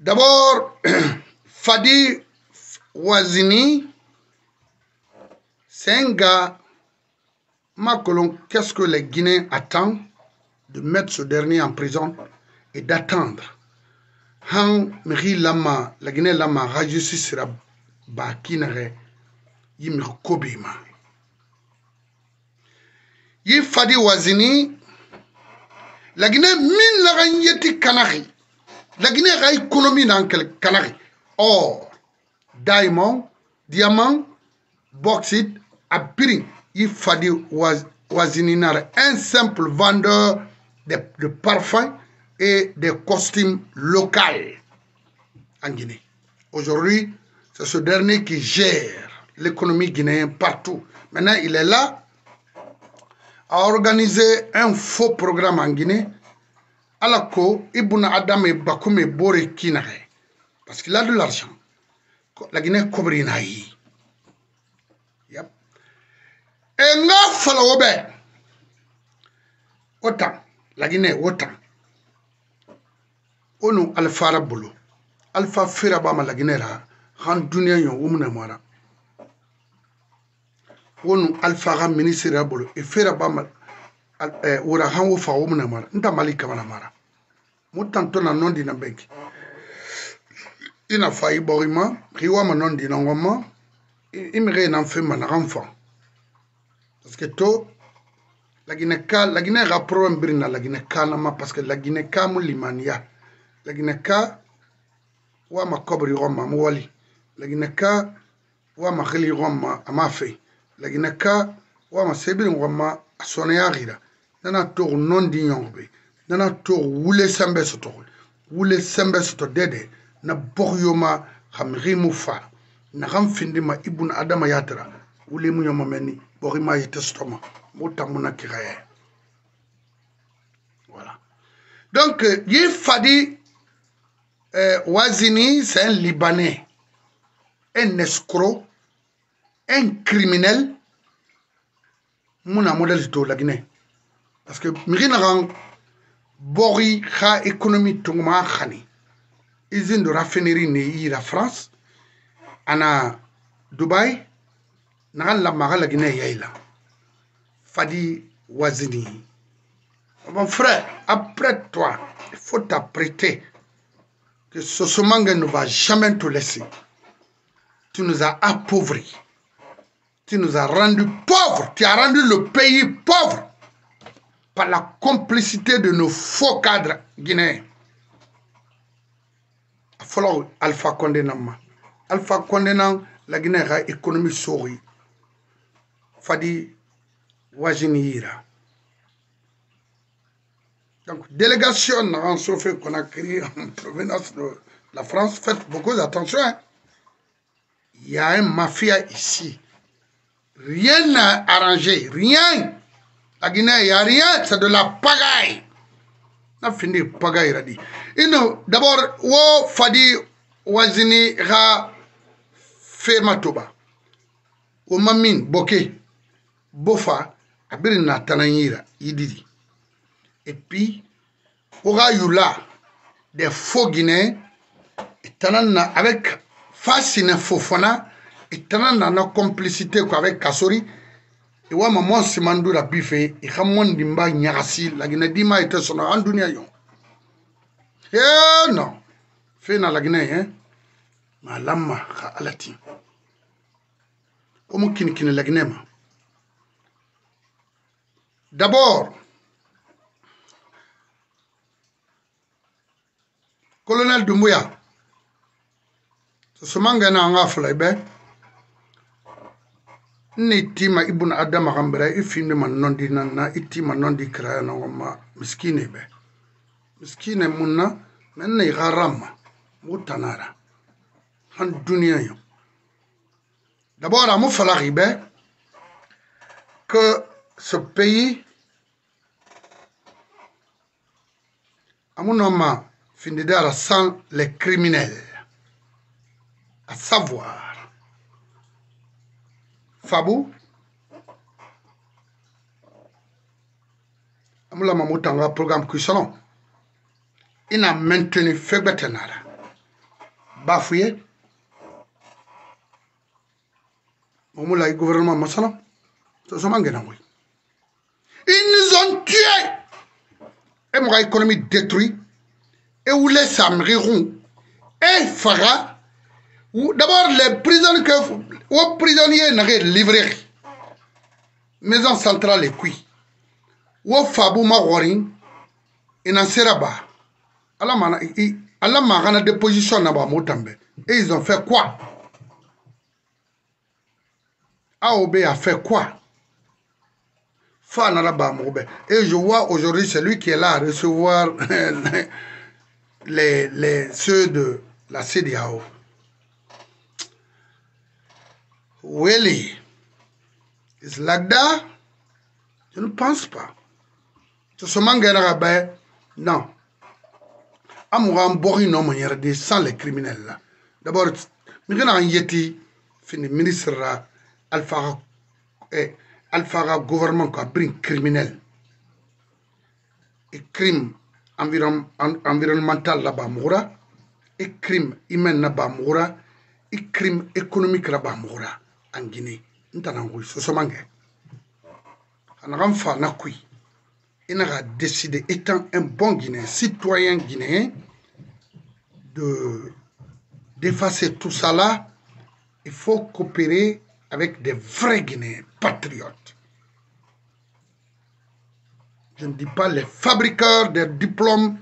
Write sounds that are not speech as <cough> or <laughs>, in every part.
D'abord, <clears throat> Fadi Wazini, c'est un gars, qu'est-ce que les Guinéens attendent de mettre ce dernier en prison et d'attendre Han Miri Lama, la Guinée Lama, Rajussi sera Bakinere, Yimir Kobima. Yi Fadi Wazini, la Guinée, mine la Kanari. La Guinée a une économie dans le Canary. Or, diamant, diamant, bauxite, à il fallait un simple vendeur de, de parfums et de costumes locaux en Guinée. Aujourd'hui, c'est ce dernier qui gère l'économie guinéenne partout. Maintenant, il est là à organiser un faux programme en Guinée ala ko ibn adam e bakume bore kinaxe parce qu'il a de l'argent lagine kobrina yi yep. e nga falawo ɓe o tan lagine wo tan onu alfara bolo alfa fera bama lagine ra xan duniya yo wumunemara wonu alfa xa ministre ra bolo e fera bama Eh, wora han wo fa wo mina mara nta mali kamana mara mo tanto na nondi na benki ina fa i bori ma ri wa ma nondi na ngo ma i mi re na fe ma na ran fa parce que to la guinée ka la guinée ra problème biri na la guinée ka na ma parce que la guinée ka mu limaniya la guinée ka wa ma kobri ro ma mu wali la guinée ka wa ma khili ro ma ama fe la guinée ka wa ma sebiri ro ma a sɔnna ya rira nana tog nondi yongɓe nana tog wule sembe so togol wule sembe so to dede na boryoma xam rimu fa na xam findima ibun adama yatara wule mu yoma menni borima yete sotoma mo tambuna kiraye voilà donc ye fadi euh, wazini c'est un libanais un escroc un criminel muna modèle to la guinée parce que rang bori kha économie tungma khani usine de raffinerie ne ira france ana dubai nagan la gala gine fadi wazini mon frère après toi il faut t'apprêter que ce Somangue ne va jamais te laisser tu nous as appauvris tu nous as rendus pauvres tu as rendu le pays pauvre par la complicité de nos faux cadres guinéens. que Alpha Condé na Alpha Condé la na faut dire « fadi wajiniira. donc délégation qu'on a créé en <laughs> provenance de la france faites beaucoup d'attention hein. il y a un mafia ici rien n'a arrangé rien La Guinée, il n'y a rien, c'est de la pagaille. On a fini pagaille, il a dit. D'abord, wo fadi wazini ra fematoba. O mamin boke bofa abiri na tananyira ididi. Et puis, aura yula des faux guinéens tanana avec fascine fofana et tanana na complicité avec Kassori. iwama mo simandu la bife ikha mondi mba nyagasi lagina dima ite sono an dunia yon eh no fena lagina eh ma lamma kha alati omu kini kini lagina ma d'abord colonel dumbuya so sumanga na nga fula ibe ne tima ibn adam agambira ifimde manondi nana itima nondi kiraya nogoma miskine be miskine munna menna garama mutanara han duniya yo d'abord amu falaribe que ce pays amu noma dara sans les criminels à savoir Fabou amula mamu tanga programme kuisolon ina maintenu fegbete bafuye mamula i gouvernement masalon so so mangena ngoy ils nous ont tués et mon économie détruite et où les samrirons et fera d'abord les prisonniers que aux prisonniers nage livré maison centrale ekui wo fabu magori ina sera ba ala mana i ala magana de position na ba motambe et ils ont fait quoi AOB a fait quoi Fanara Bamoube. Et je vois aujourd'hui celui qui est là à recevoir <laughs> les, les, ceux de la CDAO. Weli. Lagda? je ne pense pas. Ce sont un rabais? Non. Amoura mbori non manière de sans les criminels là. D'abord, migena yeti fini ministre Alpha eh, Alpha gouvernement a pris criminel. Et crime environ, environnemental là-bas moura et crime humain là-bas moura et crime économique là-bas moura en Guinée. mangé. En Anagam Fanakoui. Il a décidé, étant un bon Guinéen, citoyen guinéen, de d'effacer tout ça là. Il faut coopérer avec des vrais Guinéens, patriotes. Je ne dis pas les fabricants des diplômes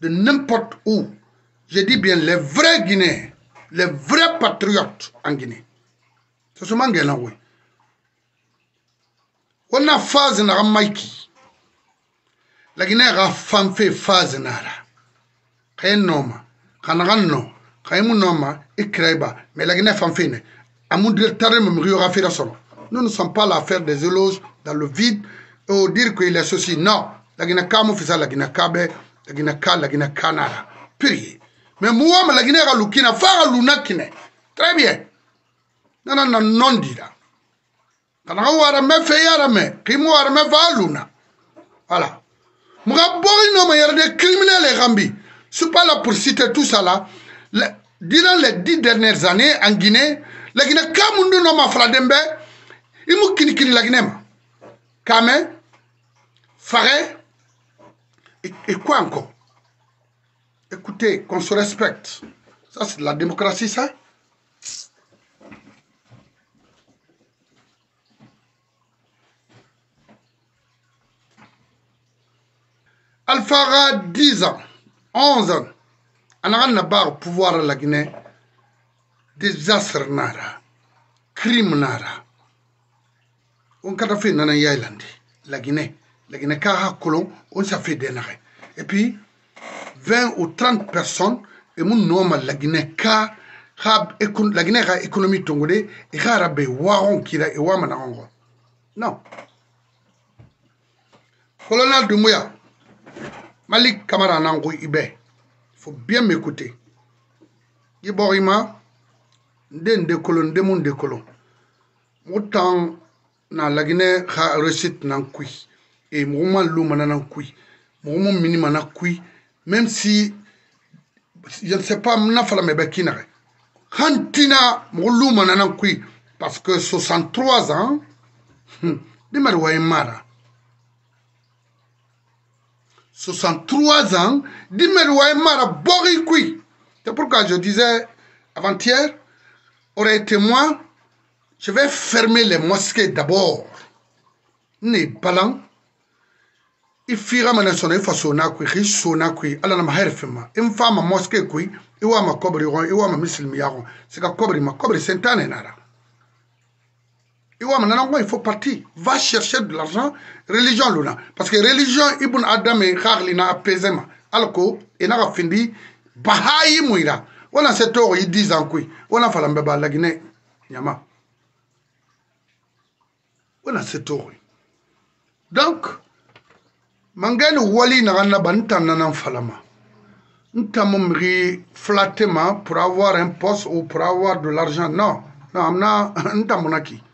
de n'importe où. Je dis bien les vrais Guinéens, les vrais patriotes en Guinée sasa mangena n'y a la de La Il n'y fanfe phase nara Il kana a noma ikraiba mais la fanfe A solo nous ne sommes pas là à faire des éloges dans le vide et dire dire qu'il est ceci non a La kabe lagina La lagina kanara pire mais moi la ga lukina lunakine très bien nana na nondira kana non, fe non, kimu non, valuna voilà muga bori no non, non, criminel e gambi c'est pas là pour citer tout ça là durant les dix dernières années en Guinée la Guinée non, no ma fradembe imu kini kini la Guinée kame fare et quoi encore écoutez qu'on se respecte ça c'est la démocratie ça Alfara 10 ans, 11 ans, anaga na bar pouvoir la Guinée, désastre nara, crime nara. On kada fait nana yailandi, la Guinée, la Guinée kaha kolon, on sa fait denare. Et puis, 20 ou 30 personnes, et mon nom la Guinée ka, la Guinée ka économie tongolais, et ka rabe waron kira, et wamana ongo. Non. Colonel Dumouya, Malik Kamara Nango Ibe. Il faut bien m'écouter. Giborima, den de colon, de moun de colon. Moutan, na lagine ha recite nan kui. Et mouma lou manan kui. Mouma mini manan kui. Même si, je ne sais pas, mna fala mebekina. Hantina, moulou manan kui. Parce que 63 ans, <laughs> de marwa mara. 63 ans, Dimel Waimara Borikui. C'est pourquoi je disais avant-hier, aurait été moi, je vais fermer les mosquées d'abord. Ne balan. i fira mana sɔnna i faso n'a koyi k'i so n'a koyi ala na ma hɛrɛ fɛn ma i n fa ma mɔsike koyi i wa ma kɔbiri kɔn i wa ma misilimiya kɔn sika kɔbiri ma kɔbiri sen tan ne nara il faut partir. Va chercher de l'argent. Religion, Luna. Parce que religion, Ibn Adam et Kharlina, apaisé Alors que, il fini. Bahaï Mouira. On ils disent en quoi. la Guinée. Yama. On a Donc, wali falama. flattement pour avoir un poste ou pour avoir de l'argent. Non. Non, amna <laughs>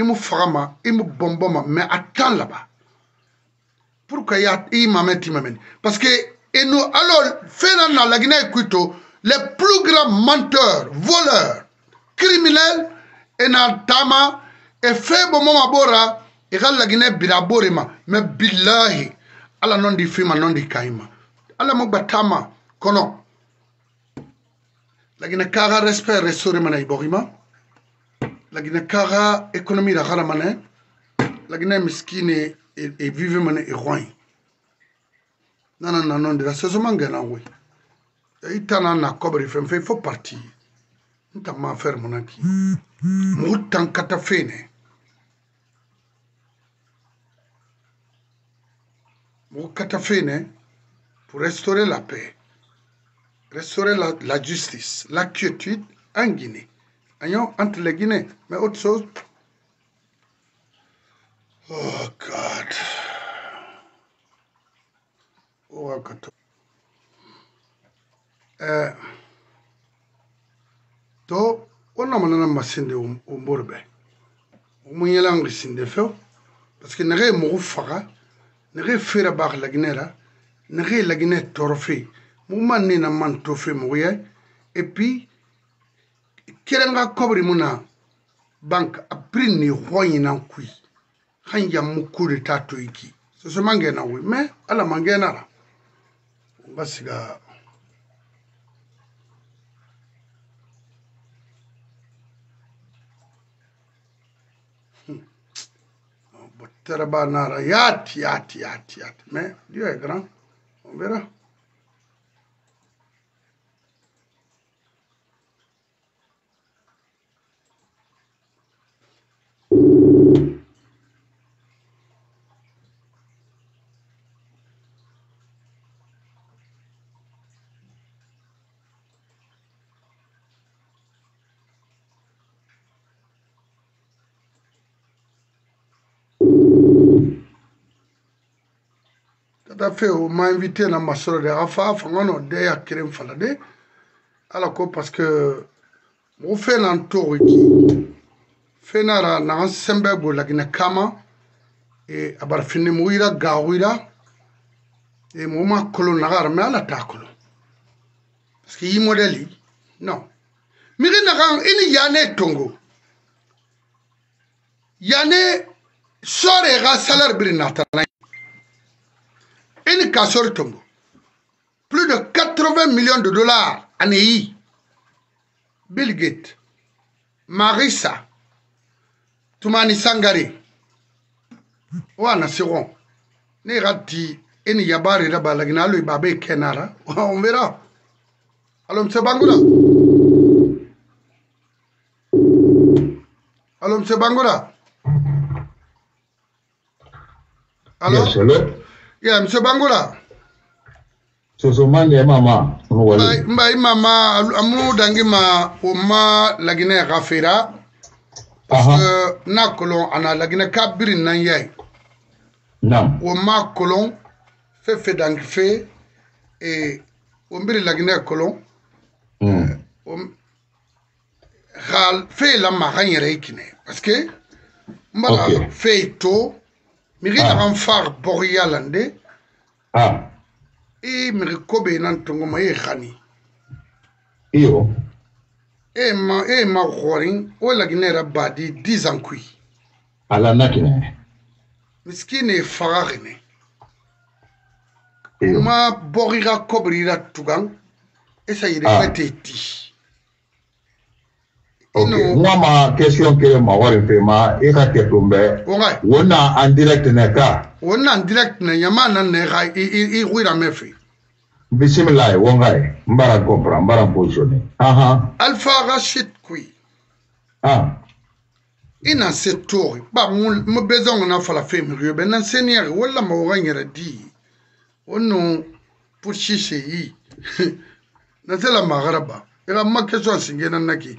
i mu faga ma i mu bɔnbɔn ma mɛ a tan laban pour que i mamɛ ti mamɛ ni parce que et nous alors fɛn na na laginɛ ye kuito les plus grands menteurs voleurs criminels et na taama et fɛn bɔ mɔma b'o ra i ka laginɛ bira a b'o de ma mɛ bilahi ala nɔ di fi ma nɔ di kan i ma ala mo gba taama kɔnɔ laginɛ kaaga respect restauré mana i bɔ i ma. laginakaxa économie ra xara mane lagina miskine e, e vive mane e xoy nana nanon dira sesoma ngena ngoy i tana na kobri fen fe faut partir. nta ma fer mutan mu tan kata fene mu kata fene pour restaurer la paix restaurer la, la justice la quiétude en Guinée union entre les Guinéens, mais autre chose. Oh God. Oh God. Eh, to onamanana masinde ombori um, bɛ omuyelangri sinde few parce que nege ye mogo faga nege ye fera baak laginɛ ra nege ye laginɛ tɔɔrɔ fe mogo man ne na man to fe mogo yɛ et puis kerenga kobri muna bank aprin ni na kui han yammu tatu iki toiki soso na wi me ala na ra basiga hmm. ba nara yat yat yat yat mais Dieu est grand on verra ta fe o ma invité na masoro de a fa fanga no de ya kelen fala de ala ko parce que mo fe nan to ki fe na ra na sembe bo lagina kama e abar finne mo ira ga ira e mo ma kolo na gar me ala ta kolo parce que yi modeli non mi na kan ini yane tongo yane sore ga salar bir natana Une cassure tombe. Plus de 80 millions de dollars anéhi. Bill Gates, Marissa, Toumani Sangari, wana seront. Ne eni yabari raba lagina lui babé kenara. On verra. Allons, M. Bangoura. Allons, M. Bangoura. Allons. ya monsieur bangola soso mande ye mama mba i mama amunu dangi ma o ma laginɛ ka feera parce que n'a kolon a na laginɛ ka biri nan ya ye o ma kolon fe fe dangi fe e o biri laginɛ kolon ka hmm. eh, fe la ma ka n yɛrɛ ye kinɛ parce que n b'a fe to miri na ah. kan far boreal nde ah e miri kobe nan tongo ma e khani iyo e ma e ma khorin o e la ginera badi 10 ans kui ala nakine miskine e fararine ma borira kobrira tugan esa yire ah. fete ti ok n ka ma question kelen ma wari fɛ ma e ka kɛ tun bɛ o na en direct ne ka o na en direct ne ɲama ah, ah. ah. na ne ka i wira mɛ fɛ bisimila ye wo nka ye n bara comprendre n bara positionner ahan alpha rashid kui ah i na se tori ba mo bezango na fala fe mi yo bena senior wala ma wa nyere di ono pour chiche yi na tela magaraba ila ma question singena naki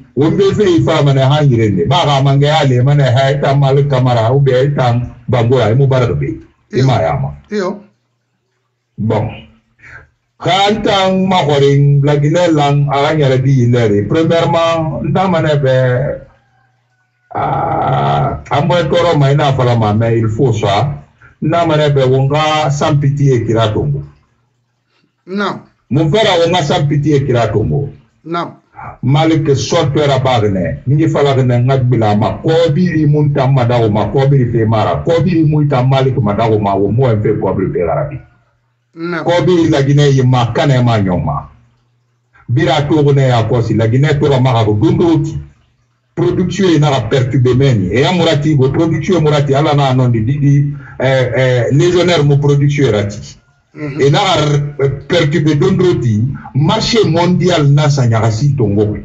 wembe fe ifa mana ba ga mange ale mana haita mal kamara Ubi bango bagora mu barado be ima ma iyo bon ma mahoring lagile lang aranya di ilere premièrement nda mana be ah ambo koro maina fala me il faut ça nda mana be wonga sans pitié kiratombo non mon frère wonga sans pitié kiratombo non malik sotora bagne ni falagne ngagbila ma kobiri mun tamma dawo ma kobiri fe mara kobiri mun ta malik ma dawo ma wo mo fe kobiri fe garabi kobiri lagine yi ma kana ma nyoma bira togne ya kosi lagine tora ma ka gunduti production ye nara perturbe meni e ya murati go production murati ala na nondi didi eh, eh, légionnaire mo production rati e n'a ka percube don dɔ di marché mondial n'a saɲagasi tongo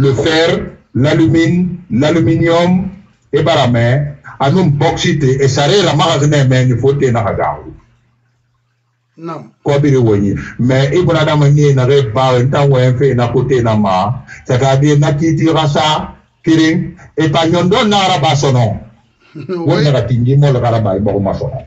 le fer l'alumine l'aluminium e bara mɛn ani boxi te e sare la maga ne mɛn ni fo te na ka gawo kɔbiri wɔnyi mɛ i bɔra adama ni ye na kɛ ba n ta wɔyɛ fɛ na ko te na ma c'est à dire na k'i ti ka sa kiri e ta ɲɔndɔn n'ara b'a sɔnɔ o ɲagati ɲimɔ la kara ba i bɔgɔ ma sɔnɔ.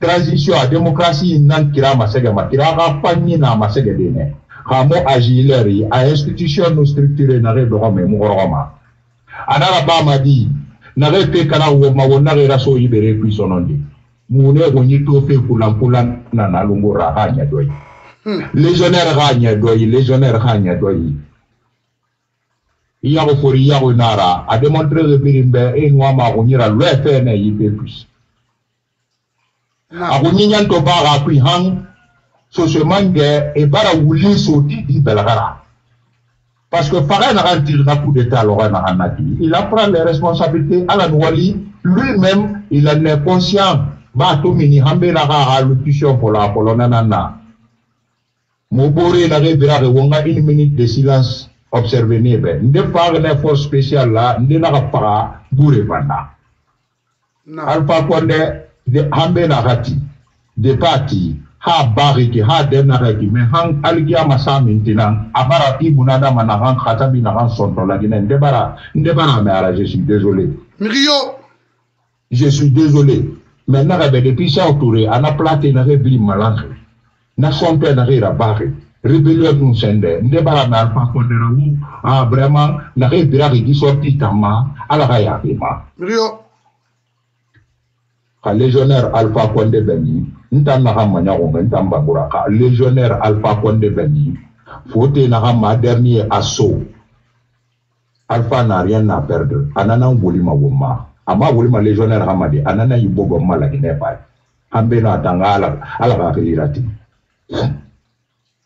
transition à démocratie nan kira masege ma kira ka panni na masege dene ka mo agileri a institution no structure na re dogo me mo goro ma anara ba ma di na re pe kana wo ma wo na re raso ibere ku sonondi mu ne go ni to pe kula kula na na lungo ra ha nya doyi hmm. légionnaire ka nya doyi légionnaire ka nya doyi iyago fori iyago nara a démontrer le birimbe e ngwa ma go nyira lwe fe na yipe plus akunyinya to baga ku hang so se mange e bara wuli so di di belagara parce que Farah n'a pas tiré un coup d'état alors il apprend les responsabilités à la Nouali lui-même il en est conscient ba to mini hambe la rara allocution pour la colonne nana mobore na re bira re wonga une minute de silence observé ne be un effort les forces spéciales là Ne na ga para bouré banda alpha condé de pati ha bariki ha demnakaki me han alikiyama sa mintinan a barati i bunadama na han hatabi na han sontolakine nde bara nde bara me ara je suis désolé miki je suis désolé mais naga depuis sa autour ana plate na bili malange na son nage ira bare rébellion nous sende nde bara me de kondera wu a ah, vraiment nage biraki gi sorti tama ala ka yafema miki ah, ka légionnaire alpha konde beni nta na hamma nyago nta mbagura ka légionnaire alpha konde beni fote na ma dernier assaut alpha n'a rien à perdre anana ma. woma ama wulima légionnaire Hamade. anana yibogo la guinée pa ambe na ala ala ka kirati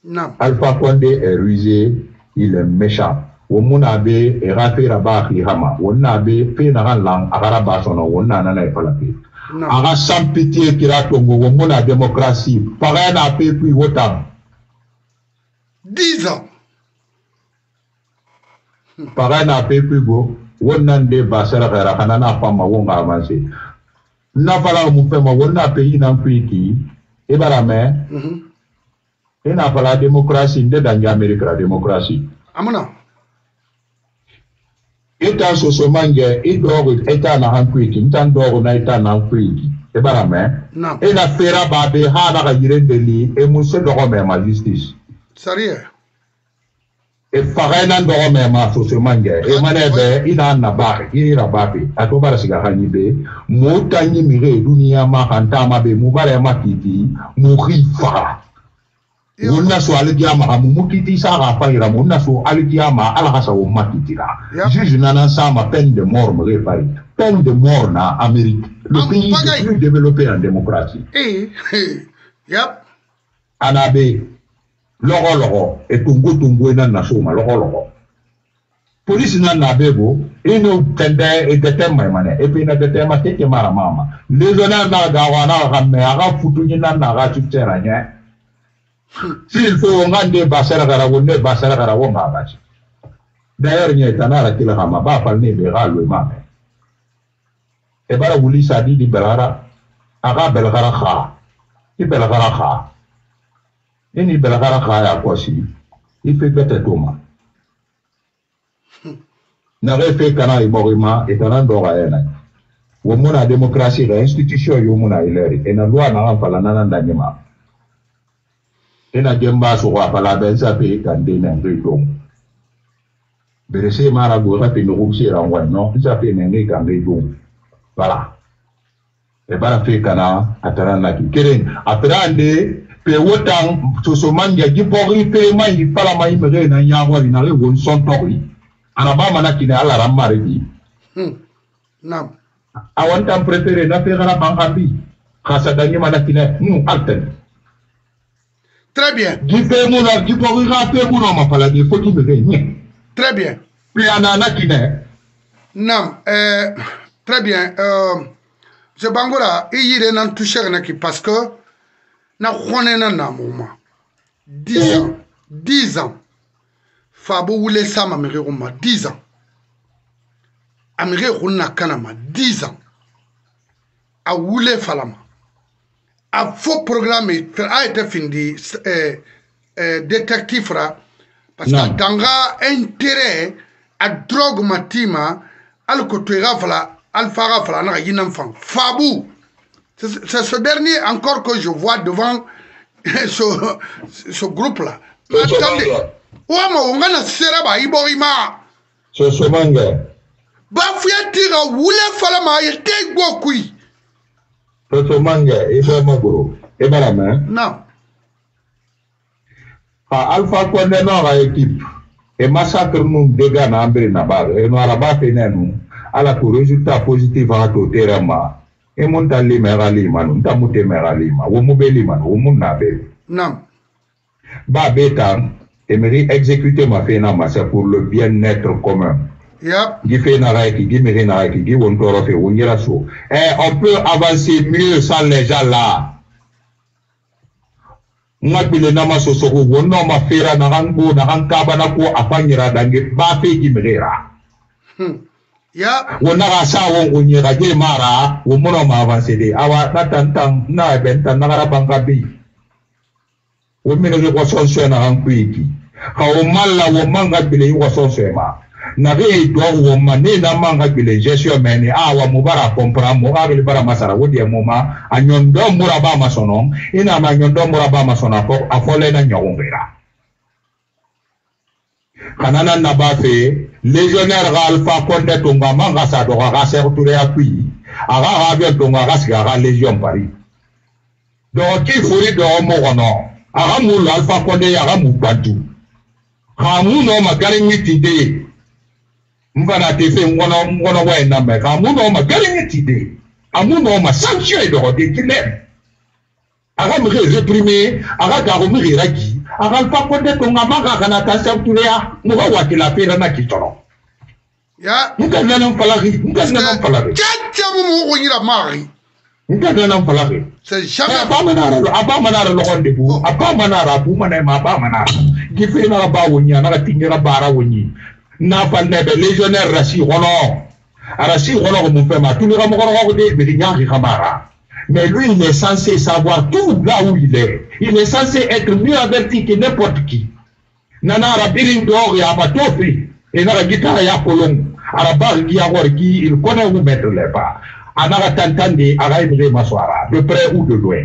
non alpha konde est rusé il est méchant womuna be erafira ba ki hama wonna be pe na lang agara ba sono wonna nana na e palapi a ka sans pitié kira tongo wo mun na démocratie pagaya n'a pe puis wo tam dix ans <laughs> pagaya n'a pe puis go wo nan de basara kara kana na fama wo nga avancé na fala mu fe ma wo na pe yi nan puis ki e bara me mm -hmm. e na fala démocratie nde danja amérique la démocratie amuna i t'a soso man kɛ i dɔgɔ i t'a na an kuyi ki n t'a dɔgɔ na i t'a na an kuyi ki i e b'a mɛn e na fera b'a bɛ ha ala ka yiri deli e muso dɔgɔ mɛ ma justice. sariya. e faga i na dɔgɔ mɛ ma soso man kɛ e mana bɛ i n'a na ba i yɛrɛ ba bɛ a to b'a sigi a ka ɲi bɛ mɔɔw ta ɲi mi ye dunuya ma kan taama bɛ mun b'a yɛrɛ ma k'i di mun k'i faga. munna su alikiyama hamumukiti sara fayira ramu su alikiyama ala hasa umatitira iya. juge nana sama pen de mort mege fai. Pen de mor na amérique le pays le plus développé en démocratie eh, eh yep. ana be logo logo e tungu tungu ena na suma logo logo polisi na na bebo ino e tende e detema mane e pe na detema teke mara mama lezo na na gawa na ga aga futu ni na na nye s'il faut nga basara kara ne basara karago ma basi d'ailleurs nye tanara kila kama ba fal ne be galwe ma e bara wuli sadi di belara aga belgara kha i belgara kha ini e belgara kha ya kosi i fe bete tuma na re fe kana i morima e kana ndoga yana e wo mona demokrasi ga institution yo mona ileri e na loi na fala nana ndanyema ina jemba suwa pala benza pe kande na ngi dong berese mara go rapi no gumsi rangwan no za pe ne ngi kande dong bala e bara fe kana atara na ki keren aprande pe wotan soso manja ji pori pe mai pala mai mere na nyangwa ni na le won son tori araba mana kine ala ramare bi hmm nam awan tam prefere na pe gara bangambi kasa danyi mana kine nu alten Très bien. Très bien. Nam, euh, très bien. Euh, je bangola, il y a un touché parce que na khone na na moma. 10 ans, 10 ans. Fabo oule sama mere roma 10 ans. Amere rona kanama 10 ans. A oule falama a faux programme a ye tɛ findi eh, parce que danga intérêt à drogue matima ti ma hali ko to i ka fala c'est ce dernier encore que je vois devant <laughs> ce, ce groupe là mais attendez mais ma va ngana sera ba i bo i ma so so manga ba fuya wule fala ma yete te dɔtɔ manga ibrahima goro e b'a lamɛn. non. ka alifa kɔnde n'aw ka ekipu e masakiri ninnu bɛɛ ka na an bere na ba la eno araba fɛ ne nu ala ko resultat positif a to tere ma e mun ta limɛra lima nu n ta mun tɛ mɛra lima wo mun bɛ lima nu wo mun na bɛ. non. ba bɛ tan emery exécuté ma fɛn na ma c'est pour le bien être commun. Yep. Guy fait une arrêté, Guy mérite une arrêté, Guy on peut refaire, on ira Eh, on peut avancer mieux sans les gens là. Nga bile nama sosoko wono ma fera na hango na hankaba na ko afanyira dange ba fe gimera. Hmm. Ya. Wona ga sa won onyira ge mara wo ma avance de awa na tantam na benta na gara banga bi. Wo mino ge ko sonso na hankuiki. Ha malla wo manga bile yi ko sonso ma nabe ye dɔn wo ma ne na man ka gbele gestion mɛ ni awa mo bara kɔnpara mo k'a bɛ bara masara o de mo ma a ɲɔndɔn mura b'a ma sɔnɔ i n'a ma ɲɔndɔn mura b'a ma sɔnɔ a fɔ a na ɲɔgɔn kɛra kana na na b'a fɛ légionnaire ka alpha kɔnte to nka a man ka sa dɔgɔ a ka sɛkutureya kuyi a ka ka avion to nka a ka sigi a ka légion pari dɔgɔ k'i fori dɔgɔ mo kɔnɔ a ka mun lɔ alpha kɔnte ye a ka mun gbantu k'a mun nɔ ma gari ɲi ti de ye mvana tefe ngwana ngwana wa ina me ka mu no ma gari ti de amu no ma sanchie e do de ti ne aga me re reprimer aga ga go me re raki aga pa ko de tonga ma ga kana ta sa tu ya mu ga wa ti la pera na ki toro ya nka na na palari nka na na palari cha cha mu mu go yira mari nka na na palari Se jamais ba ma na ra ba ma na ra lo gonde bu oh. ba ma na ra bu ma na ma ba ma na gi fe na ba wonya na ga tingira bara wonyi nafanebe legionnaire rasi gono rasi gono go mofema tumira mogorogo go le berinyagi ga mara Mais lui, il est censé savoir tout là où il est. Il est censé être mieux averti que n'importe qui. Nana rabirin dor ya batofi et nara guitare ya à la ya il connaît où mettre les pas. Anara tantande araimre maswara, de près ou de loin.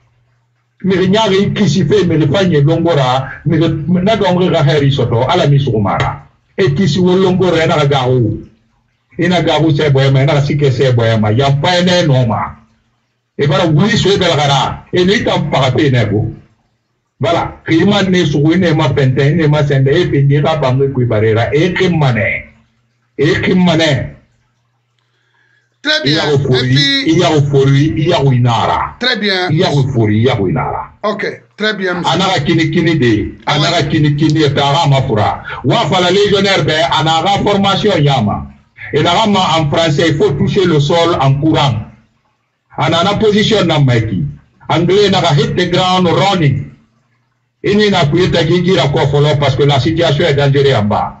mire ñaari kisi fe mire fañe longora mire na dongre ga heri soto ala mi sugumara e kisi wo longora e na ga gawo ina e gawo se boyama e na sike se boyama ya paene noma e bara wuli so e belgara e ni tam pa pe ne bo bala kima ne sugu ne ma pente ne ma sende e pindi ka bamwe ku barera e kimane e kimane Très bien. Puis... Très bien. Ok. Très bien. Monsieur. Anara kini kini de. Anara oui. kini kini tara mafura. Wafala légionnaire ben anara formation yama. Et narama en français, il faut toucher le sol en courant. Anana position na maiki. Anglais n'a hit the ground running. Il n'y a plus de gira parce que la situation est dangereuse en bas.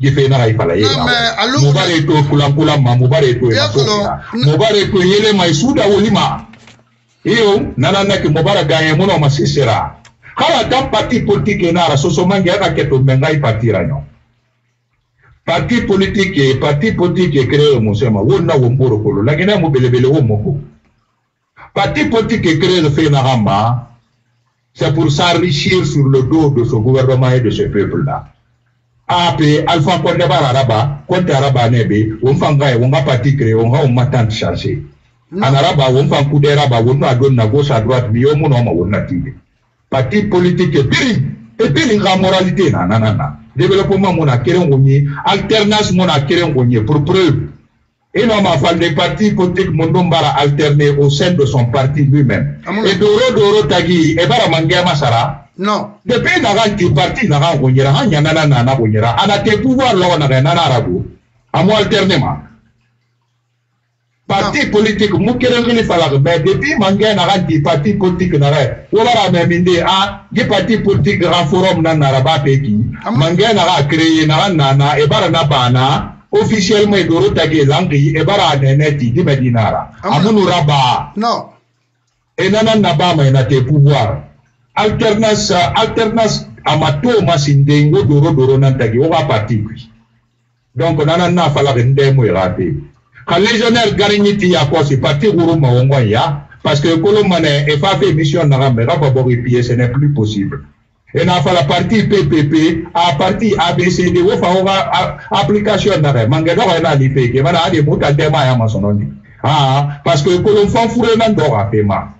jifena ka ifala ye mobale to fulankula ma mobale to ya mobale to yele ma isuda woni ma iyo nana nake mobara ganye muno ma sisera kala da parti politique na ra soso mangi aka keto menga ipatira nyo parti politique parti politique créé mo sema wona wo mboro kolo lakini mo belebele wo moko parti politique créé le fait na ramba c'est pour s'enrichir sur le dos de ce gouvernement et de ce peuple là ape alpha konde bara araba konte araba nebe won fanga e won ga parti créer won ga on matan changer mm. an araba won fan ku de araba won na don na gauche à droite mi yo mun ma won na tibe parti politique e piri e piri ga moralité na na na na développement mon a kéré on ye alternance mon a kéré on ye pour preuve et non ma femme des partis politiques mon nom bara alterner au sein de son parti lui-même et doro doro tagi e bara mangema sara non de pe naga parti naga akonyera ha nyanana na na akonyera ana te pouvoir lawa naga nana arabu amo alterne ma parti politique mu kerengeli falaka mais depuis mange naga di parti politique naga wobara me minde a gi parti politique ga forum na naraba pe ki mange naga créer naga nana ebara na bana officiellement edoro tage langi ebara nene ti di medinara amunu raba non enana na ba ma ina te pouvoir alternance alternance amato masi ndengo doro doro nantaki oka parti kui donc nana na falaki ndemo ira te ka légionnaire garini ti ya kosi parti kuru maongo ya parce que kolo mane e fa fe mission naka me ka baboko epie ce n'est plus possible e na fala parti ppp a parti abcd wo fa oka application naka mange doko e na li peke mana ade muta ndema ya masonondi aa ah, parce que kolo fan fure na ndoka pema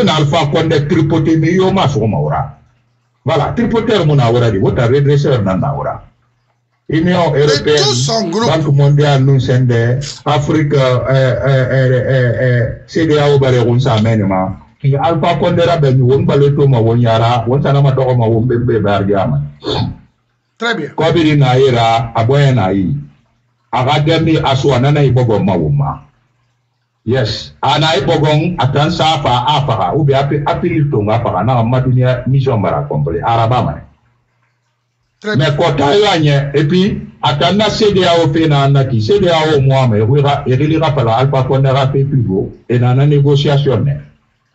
u na alifa kɔnɛ tripote mi y'o ma sɔgɔma wura voilà tripoteur mun na wura de o ta redresseur na na wura union européenne banque mondiale nu sɛndɛ afrique eh, eh, eh, cdao bɛrɛ kun sa mɛ nin ma ki alifa kɔnɛ la bɛ nin wo n balo ma wo yara wo n sanna ma ma wo n bɛ ma. très bien kɔbiri n'a yera a bɔɲɛ n'a ye a ka dɛmɛ a nana i ma ma. Yes. Ana ibogong e atan sa a Ubi api mission mara komple. Araba kota e Et puis à na fe na anaki. CDAO mwame. Wira erili Alpha alpa konera fe pivo. Et na négociation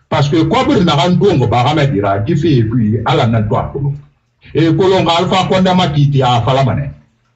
Parce que na randongo barame dira. Difi et puis ala na doa Et kolonga alfa kondama a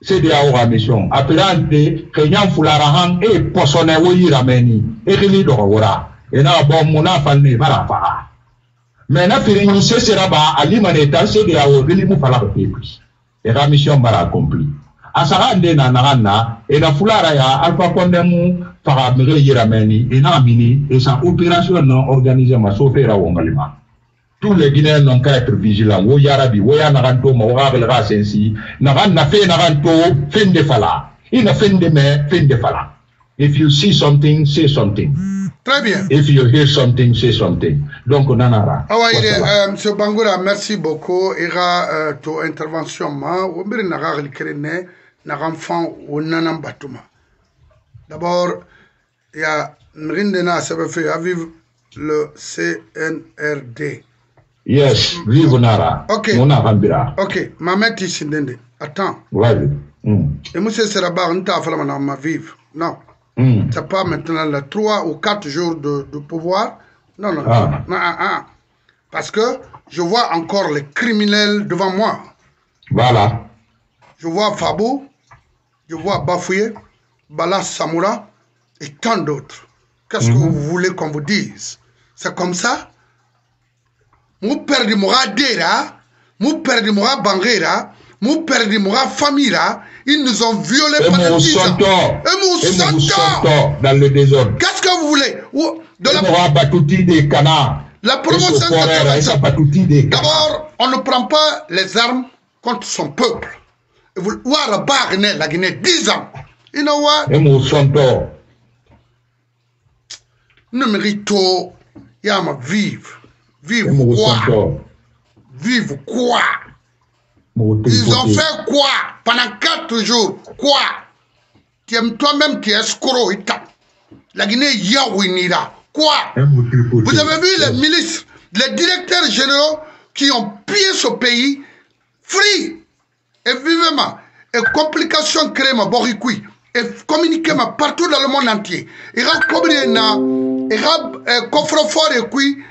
CDAO ka mission apelante kenyan fulara han e posone wo yirameni e kili dogora ena bo muna fanne bara fa me na firi ni sesera ba ali mane ta CDAO rili e mu fala pepi e ka mission bara accompli asaka nde na na e na ena fulara ya alfa konde mu faga mege yirameni ena mini esa operation na organisée ma sofera wongalima tous les Guinéens n'ont qu'à être vigilants. Woyarabi, Woyanagato, Mawarabelra, ainsi. Naran Nafe Naranto, Fende Fala. In de Fende fin Fende Fala. If you see something, say something. Mm, très bien. If you hear something, say something. Donc, on en aura. Ah ouais, euh, M. Bangura, merci beaucoup. Il y a ton intervention. Il y a un créné, un enfant, un batuma. D'abord, il y a Mrindena, ça veut faire vivre le CNRD. Yes, vive mm. Nara. Ok. Muna Hambira. Ok, Mamet Attends. Oui. Mm. Et monsieur, Seraba, on t'a fait ma vive. Non. Mm. C'est pas maintenant les trois ou quatre jours de, de pouvoir. Non, non, ah. non. Ah, ah. Parce que je vois encore les criminels devant moi. Voilà. Je vois Fabo, je vois Bafouye, Bala Samoura et tant d'autres. Qu'est-ce que mm-hmm. vous voulez qu'on vous dise C'est comme ça mu perdi moga dé ra mu perdi moga bange ra mu perdi moga famille ra ils nous ont violé. pendant 10 ans et mon santo dans le désordre qu'est-ce que vous voulez de la... des canards la promotion d'abord on ne prend pas les armes contre son peuple Vous bagne la Guinée 10 ans et mon santo ne mérite pas ya ma vivre Vive quoi Vive quoi Ils ont fait quoi Pendant quatre jours, quoi Tu aimes toi-même, qui es escroc, La Guinée, Yawinira. Quoi Vous avez vu les milices, les directeurs généraux qui ont pillé ce pays, free et vivement, et complications créées, ma et communiquées partout dans le monde entier. il y a, coffre-fort et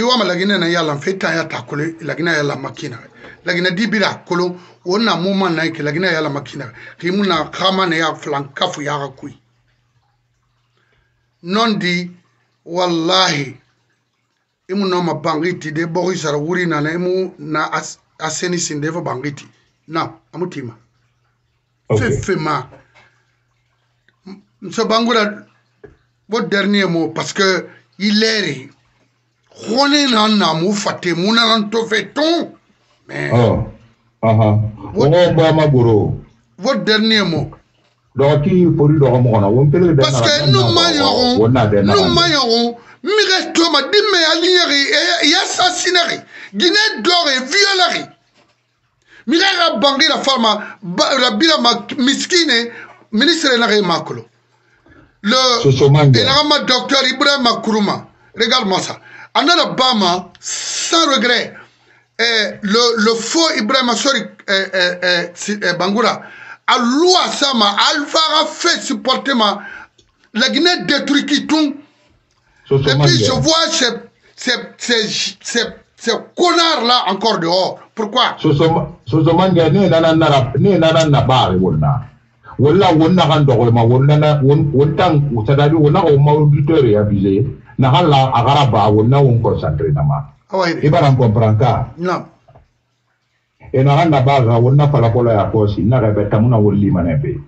iwama lagina na yala feta ya takolo lagina yala makina lagina dibira kolo wona muma na ke lagina yala makina kimu na kama na ya flankafu ya kui nondi wallahi imu no ma bangiti de bori sara wuri na na imu na as, aseni sindevo bangiti na amutima okay. fefema mso bangura bo dernier mot parce que il est ronena namu fate munana ntofeton mais oh. aha ngo ngwa magoro votre dernier mot donc qui pori do mo na won pele de parce que nous mayeron nous mayeron mire to ma dimme alinyeri e, e assassineri guinée d'or et violerie mire ra bangi la fama la bila ma miskine ministre na re makolo le et là ma docteur Ibrahim Makuruma regarde moi ça En Alabama, sans regret, eh, le, le, faux Ibrahim Assori eh, eh, eh, eh Bangoura a loué ça, Alvara fait supporter ma. La Guinée détruit qui tout. Et puis je hein. vois ces, ces, ces, ces ces connards-là encore dehors. Pourquoi Sosomanga ne nana nara ne nana nabare wonna. Wonna wonna kan dogo ma wonna wonna tang utadabi wonna o ma auditeur ya avisé. na hala agara bawo na un concentré na ma ibara nkompranka no ena randa baga wonna fala kola ya kosi na rebe tamuna wolli manepe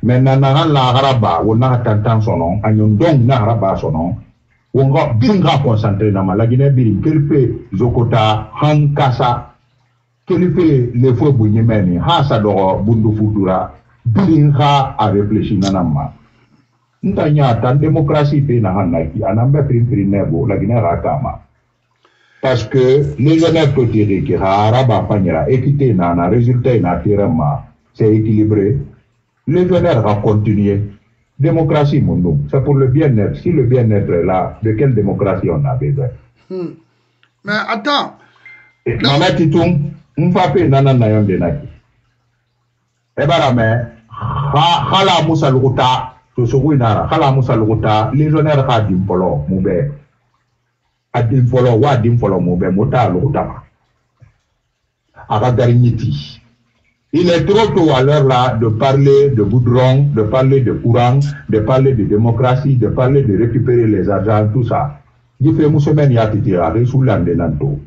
menna na hala agara ba wonna tantan sono anyon dong na araba sono wonga binga concentré na ma lagine biri kelpe zokota hankasa kelife lefo bunyemeni hasa dogo bundu futura biringa a réfléchir nanama ntanya tan démocratie pe na hanaki anambe prim prim nebo la gina rakama parce que les honnêtes côté qui araba panira eh, équité na na résultat na tirama c'est équilibré les honnêtes va continuer démocratie mon nom c'est pour le bien-être si le bien-être est là de quelle démocratie on a besoin hmm. mais attends Maman Titoum, Mfapé nana na yonde naki. Ebara me, khala musa lukuta tosogo in na kala musalogo ta lezɔnɛri k'a den fɔlɔ mun bɛ a den fɔlɔ wa a den fɔlɔ mun bɛ mun t'a logo ta ma a ka gari ti il est trop tôt à l'heure là de parler de goudron de parler de courant de parler de démocratie de parler de récupérer les argent, tout ça jife musomɛ ni y'a tete a bɛ su lande na to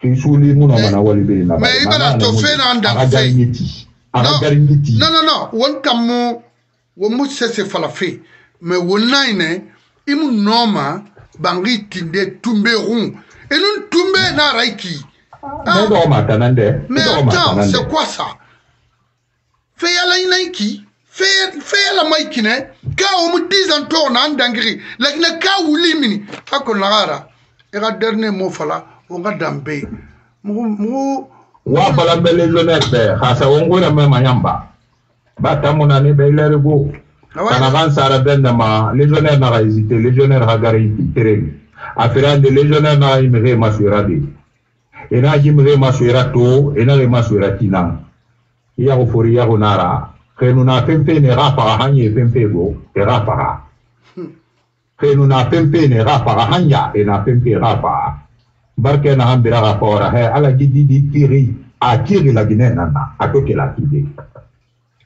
k'i suli mun na mana wali bɛ yen na mais i bɛna to fɛn n'an dan fɛn a ka gari ɲɛ ti a ka gari ti non non non wɔn kan wo mu sese falafe me wo nai ne i mu nɔɔ ma bangi tinde tumbe run e nu tumbe na rai ki ah. mais attends c'est quoi ça feyala inai ki feyala mai kine ka wo mu 10 ans tɔɔ na an dangiri lakina ka wuli mini a ko nagara i ka e dernier mot fala wo ka danbe mugu mugu wa bala bɛlɛ lɔnɛ bɛɛ eh. hasa wo ngona mɛ ma yamba bata il est beau go kana ça sara de ma légionnaire na hésité légionnaire a de légionnaire na imre masura de ena imre masura to re masura tina a ko fori que ko nara kenu na pempe ne rapa fait pempe go e rapa na pempe rapa barke na de à a tirer ah, la guinée nana a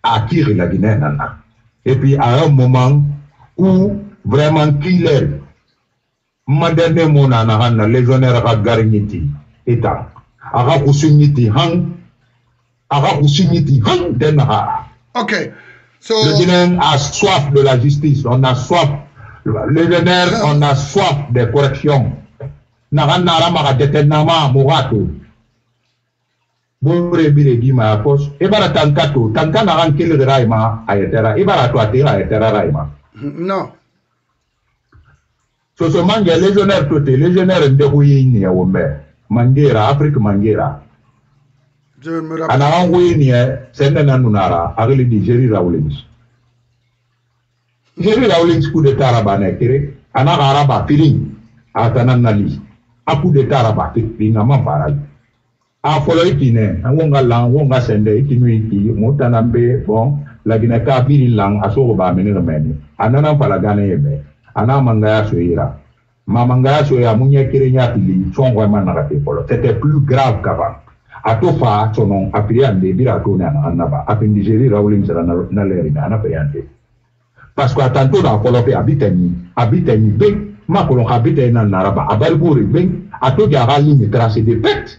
attire la Guinée Nana. Et puis à un moment où vraiment qu'il est, mon Nana, les honneurs à Garniti, et à Rakusuniti Han, à Rakusuniti Han Denra. Ok. So... Le Guinéen a soif de la justice, on a soif. Les honneurs, on a soif des corrections. Naran mara Detenama, Mourato. bore bire di ma pos e bara tanka to tanka na ran kele rai ma ayetera e bara e to atera ayetera rai ma no so so mange légionnaire to te légionnaire nde ko yi ni wo me mangera afrique mangera je me rappelle ana an wi ni sende na nunara agli di jeri rawlins jeri rawlins coup de taraba na kire ana araba pirin atanan nali a de taraba pirin ma baral a fɔlɔ i kin dɛ an ko n ka lan n ko n ka sɛn dɛ i kin y'i kin mun tana n bɛ fɔn laginɛ ka biri lan a sogo ba mini no mɛni a nana fala gane ye bɛ a n'a mangaya so yira ma mangaya so yira mun ɲɛ kelen y'a tili sɔn kɔ ma nara te fɔlɔ c'était plus grave kaban a to fa sono a priande bira to ne an naba a pin digeri rauli mi sara na le rina na priande parce que a tanto da fɔlɔ pe a bi tɛ ni a bi tɛ ni be ma kolon ka bi tɛ na naraba a bari bori be a to ja ka ligne tracée de pète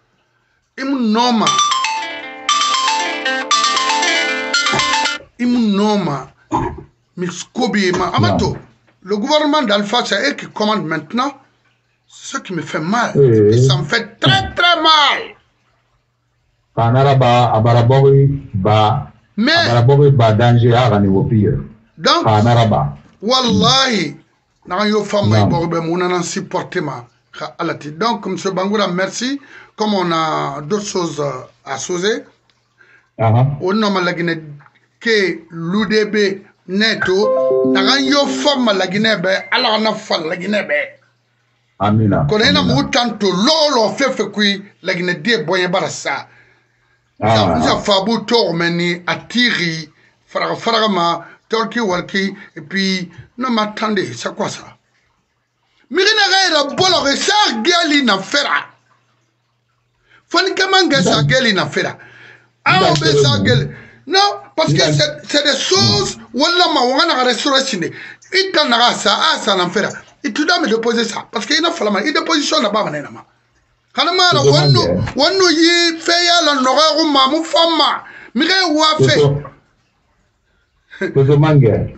imunoma imunoma mikobima amato le gouvernement d'alpha c'est eux qui commandent maintenant ce qui me fait mal et ça me fait très très mal kanaraba abarabogi ba mais abarabogi ba danger a ah, kan niveau pire eh. donc kanaraba wallahi nakan yo famma ibogo be munana supporté ma Donc, M. Bangoura, merci. Comme on a d'autres choses à sauver, uh-huh. au nom de la Guinée, que l'UDB forme la Guinée ben, alors on na la Guinée ben. amina tanto lolo femme la Guinée de boye torki et puis non m'attendez c'est quoi ça mirina ga yira bolo ge sa geli na fera fani kaman ge sa geli na fera aw be sa geli non parce que c'est des choses walama wagana ga restoration i ta naga sa a sa na fera i tuda me déposer ça parce que ina falama i déposition na ba mana ina ma kana mara wannu wannu yi fe ya la noga go mamu famma mi ge wa fe Kozo mange.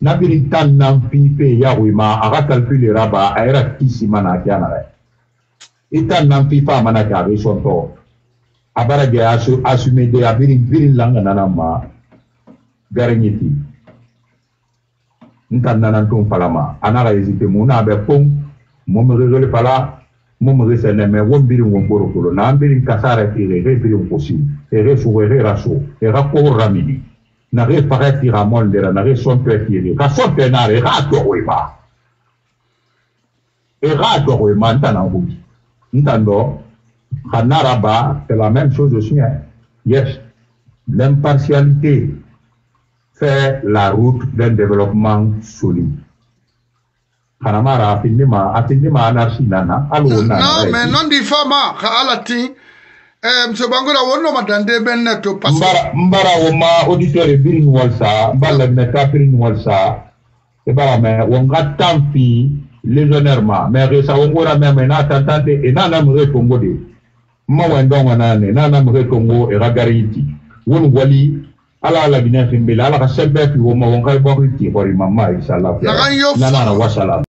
nabiri tan nan fife yahwe ma a ka kalkulera ba a yɛrɛ kisi mana kɛ a na dɛ i e tan nan fifa mana kɛ a bɛ sɔn tɔ a bara jɛ asu asume de a biri biri langana na ma gare nyiti nta nana tun fala ma ana ka hésité mu n'a bɛ pon mo mo rezoli fala mo mo resɛnɛ mɛ wo biri wo koro koro na an biri kasa yɛrɛ feere e biri kosi e sugo e ra so e ka koro ra mini na re paratira dera na re sompe kiri ka sompe na re ra to weba e ra to weba ntana ngubi ntando kanaraba c'est la même chose aussi hein. yes l'impartialité fait la route d'un développement solide kanamara atindima atindima anarchie nana alu non eh, mais non di fama ka alati Eh, mr bangola wonno matande ben netto mbara mbara woma auditeur e biriñuwol sa mbar lamine ka piriñuwol sa e eh, bara me wonga tan fi légionnairement mais resa wongora meme ena tantante ena namire tongo de ma wendongo nane ena namire tongo era gariti won wali ala ala bina fimbele ala ka sembe fi woma wonga e bori ti hori e mama isa e lafiya nanana wasala